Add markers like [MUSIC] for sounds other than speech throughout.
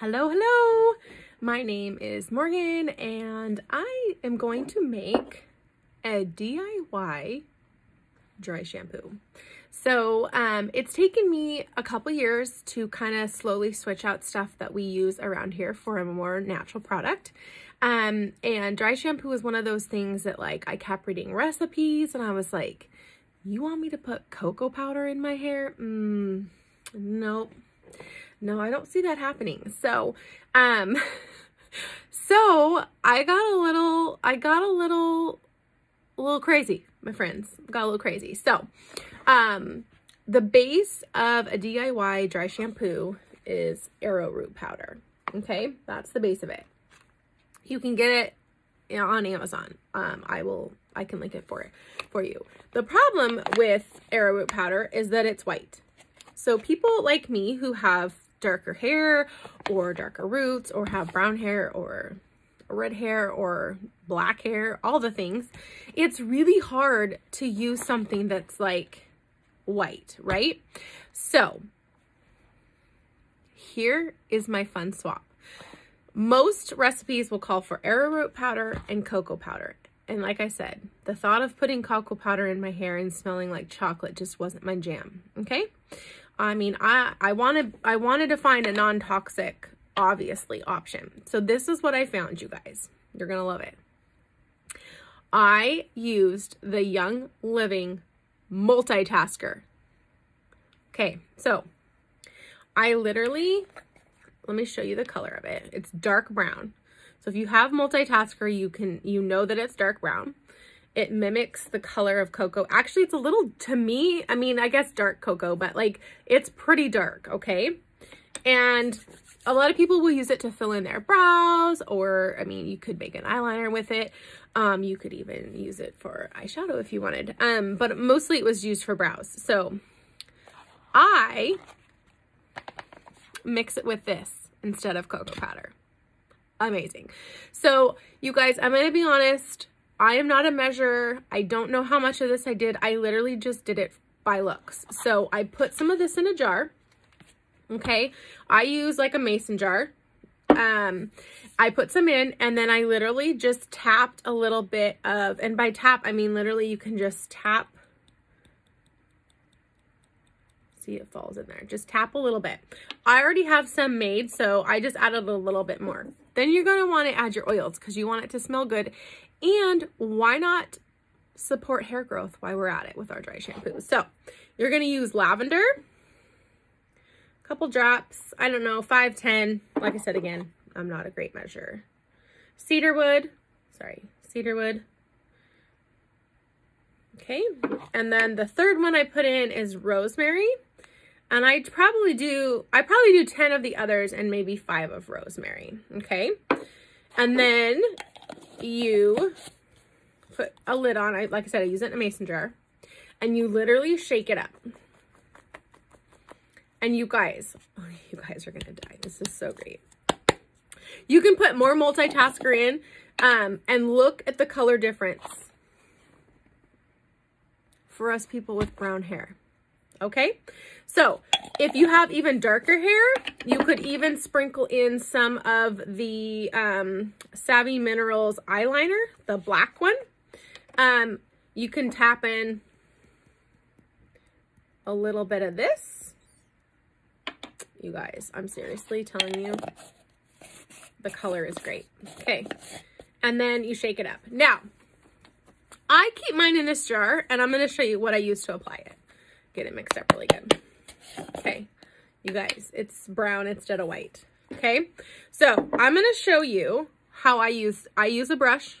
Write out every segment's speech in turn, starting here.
Hello, hello. My name is Morgan and I am going to make a DIY dry shampoo. So um, it's taken me a couple years to kind of slowly switch out stuff that we use around here for a more natural product. Um, and dry shampoo is one of those things that like I kept reading recipes and I was like, you want me to put cocoa powder in my hair? Mm, nope no, I don't see that happening. So, um, [LAUGHS] so I got a little, I got a little, a little crazy, my friends, got a little crazy. So, um, the base of a DIY dry shampoo is arrowroot powder. Okay, that's the base of it. You can get it on Amazon. Um, I will, I can link it for it for you. The problem with arrowroot powder is that it's white. So people like me who have darker hair or darker roots or have brown hair or red hair or black hair, all the things, it's really hard to use something that's like white, right? So here is my fun swap. Most recipes will call for arrowroot powder and cocoa powder. And like I said, the thought of putting cocoa powder in my hair and smelling like chocolate just wasn't my jam, okay? I mean, I, I wanted, I wanted to find a non-toxic, obviously, option. So this is what I found, you guys. You're going to love it. I used the Young Living Multitasker. Okay, so I literally, let me show you the color of it. It's dark brown. So if you have multitasker, you can, you know that it's dark brown. It mimics the color of cocoa. Actually, it's a little, to me, I mean, I guess dark cocoa, but like it's pretty dark, okay? And a lot of people will use it to fill in their brows or, I mean, you could make an eyeliner with it. Um, you could even use it for eyeshadow if you wanted. Um, but mostly it was used for brows. So I mix it with this instead of cocoa powder. Amazing. So you guys, I'm going to be honest. I am not a measure. I don't know how much of this I did. I literally just did it by looks. So I put some of this in a jar. Okay. I use like a mason jar. Um, I put some in and then I literally just tapped a little bit of, and by tap, I mean literally you can just tap. See, it falls in there. Just tap a little bit. I already have some made, so I just added a little bit more. Then you're going to want to add your oils because you want it to smell good and why not support hair growth while we're at it with our dry shampoo? So you're going to use lavender, a couple drops, I don't know, five, ten. Like I said again, I'm not a great measure. Cedarwood, sorry, cedarwood. Okay, and then the third one I put in is rosemary. And I probably do, I probably do 10 of the others and maybe five of rosemary, okay? And then you put a lid on. I Like I said, I use it in a mason jar. And you literally shake it up. And you guys, oh, you guys are going to die. This is so great. You can put more multitasker in um, and look at the color difference for us people with brown hair. Okay, so if you have even darker hair, you could even sprinkle in some of the um, Savvy Minerals eyeliner, the black one. Um, you can tap in a little bit of this. You guys, I'm seriously telling you, the color is great. Okay, and then you shake it up. Now, I keep mine in this jar, and I'm going to show you what I use to apply it. Get it mixed up really good. Okay, you guys, it's brown instead of white. Okay, so I'm going to show you how I use, I use a brush,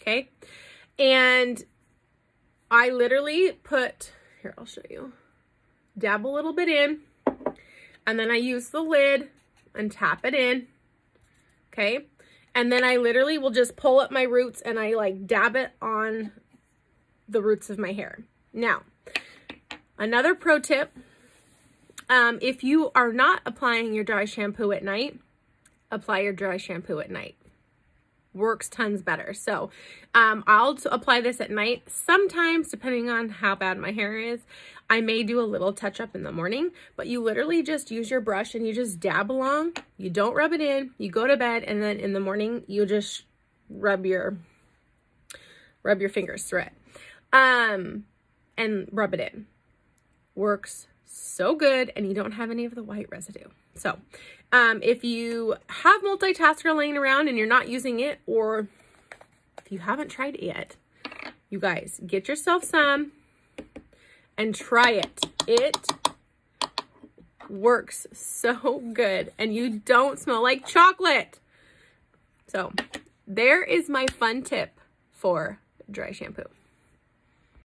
okay, and I literally put, here, I'll show you, dab a little bit in, and then I use the lid and tap it in, okay, and then I literally will just pull up my roots and I like dab it on the roots of my hair. Now, another pro tip um, if you are not applying your dry shampoo at night, apply your dry shampoo at night. works tons better. So um, I'll apply this at night. Sometimes, depending on how bad my hair is, I may do a little touch up in the morning, but you literally just use your brush and you just dab along. You don't rub it in. You go to bed and then in the morning you just rub your rub your fingers through it. Um and rub it in. Works so good and you don't have any of the white residue. So, um if you have multitasker laying around and you're not using it or if you haven't tried it yet, you guys, get yourself some and try it. It works so good and you don't smell like chocolate. So there is my fun tip for dry shampoo.